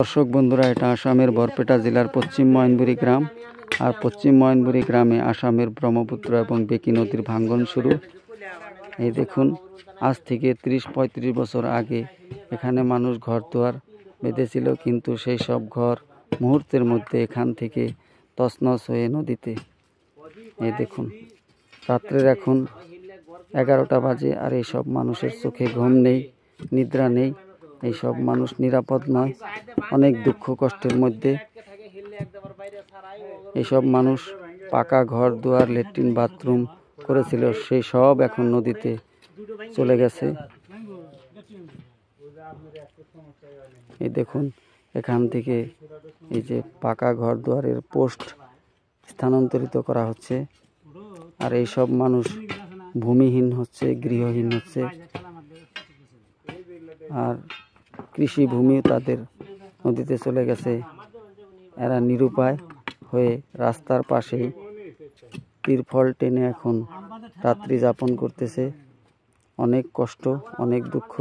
দর্শক বন্ধুরা, এটা আসামের বরপেটা জেলার পশ্চিম ময়নবুড়ি গ্রাম। আর পশ্চিম ময়নবুড়ি গ্রামে আসামের ব্রহ্মপুত্র এবং বেকি নদীর ভাঙ্গন শুরু। এই দেখুন, আজ থেকে ত্রিশ পঁয়ত্রিশ বছর আগে এখানে মানুষ ঘর দুয়ার বেঁধেছিল, কিন্তু সেই সব ঘর মুহূর্তের মধ্যে এখান থেকে তছনছ হয়ে নদীতে। এই দেখুন, রাত্রের এখন এগারোটা বাজে আর এই সব মানুষের চোখে ঘুম নেই, নিদ্রা নেই। এই সব মানুষ নিরাপদ নয়। অনেক দুঃখ কষ্টের মধ্যে এইসব মানুষ পাকা ঘর, দুয়ার লেট্রিন বাথরুম করেছিল। সেই সব এখন নদীতে চলে গেছে। এই দেখুন, এখান থেকে এই যে পাকা ঘর, দুয়ারের পোস্ট স্থানান্তরিত করা হচ্ছে। আর এই সব মানুষ ভূমিহীন হচ্ছে, গৃহহীন হচ্ছে। আর কৃষিভূমি তাদের নদীতে চলে গেছে। এরা নিরুপায় হয়ে রাস্তার পাশেই তিরফল টেনে এখন রাত্রি যাপন করতেছে। অনেক কষ্ট, অনেক দুঃখ।